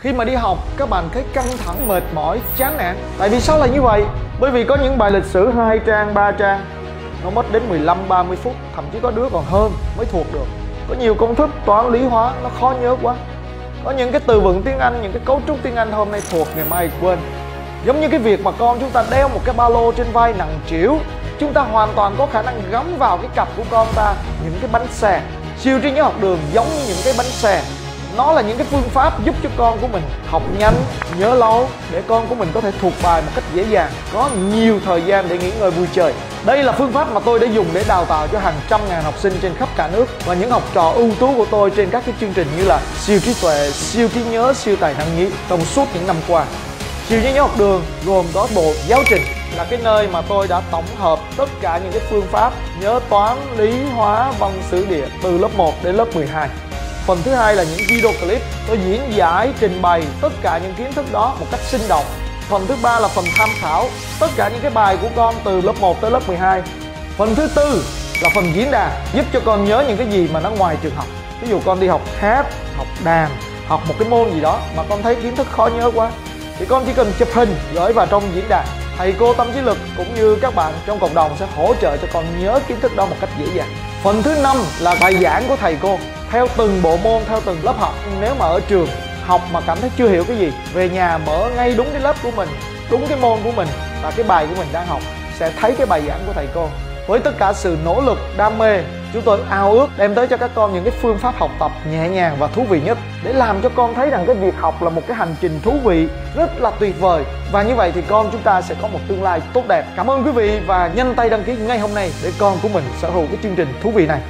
khi mà đi học, các bạn thấy căng thẳng, mệt mỏi, chán nản. Tại vì sao lại như vậy? Bởi vì có những bài lịch sử hai trang, ba trang, nó mất đến 15 30 phút, thậm chí có đứa còn hơn mới thuộc được. Có nhiều công thức toán lý hóa, nó khó nhớ quá. Có những cái từ vựng tiếng Anh, những cái cấu trúc tiếng Anh hôm nay thuộc ngày mai quên. Giống như cái việc mà con chúng ta đeo một cái ba lô trên vai nặng trĩu, chúng ta hoàn toàn có khả năng gắm vào cái cặp của con ta, những cái bánh xe siêu trí nhớ học đường giống như những cái bánh xe nó là những cái phương pháp giúp cho con của mình học nhanh nhớ lâu để con của mình có thể thuộc bài một cách dễ dàng có nhiều thời gian để nghỉ ngơi vui chơi. Đây là phương pháp mà tôi đã dùng để đào tạo cho hàng trăm ngàn học sinh trên khắp cả nước và những học trò ưu tú của tôi trên các cái chương trình như là siêu trí tuệ siêu trí nhớ siêu tài năng nghĩ trong suốt những năm qua. Siêu trí nhớ học đường gồm có bộ giáo trình là cái nơi mà tôi đã tổng hợp tất cả những cái phương pháp nhớ toán, lý, hóa, văn, sử địa từ lớp 1 đến lớp 12 Phần thứ hai là những video clip tôi diễn giải, trình bày tất cả những kiến thức đó một cách sinh động. Phần thứ ba là phần tham khảo tất cả những cái bài của con từ lớp 1 tới lớp 12. Phần thứ tư là phần diễn đàn giúp cho con nhớ những cái gì mà nó ngoài trường học. Ví dụ con đi học hát, học đàn, học một cái môn gì đó mà con thấy kiến thức khó nhớ quá thì con chỉ cần chụp hình gửi vào trong diễn đàn thầy cô tâm trí lực cũng như các bạn trong cộng đồng sẽ hỗ trợ cho con nhớ kiến thức đó một cách dễ dàng phần thứ năm là bài giảng của thầy cô theo từng bộ môn, theo từng lớp học, nếu mà ở trường học mà cảm thấy chưa hiểu cái gì, về nhà mở ngay đúng cái lớp của mình, đúng cái môn của mình và cái bài của mình đang học, sẽ thấy cái bài giảng của thầy cô. Với tất cả sự nỗ lực, đam mê, chúng tôi ao ước đem tới cho các con những cái phương pháp học tập nhẹ nhàng và thú vị nhất để làm cho con thấy rằng cái việc học là một cái hành trình thú vị, rất là tuyệt vời. Và như vậy thì con chúng ta sẽ có một tương lai tốt đẹp. Cảm ơn quý vị và nhanh tay đăng ký ngay hôm nay để con của mình sở hữu cái chương trình thú vị này.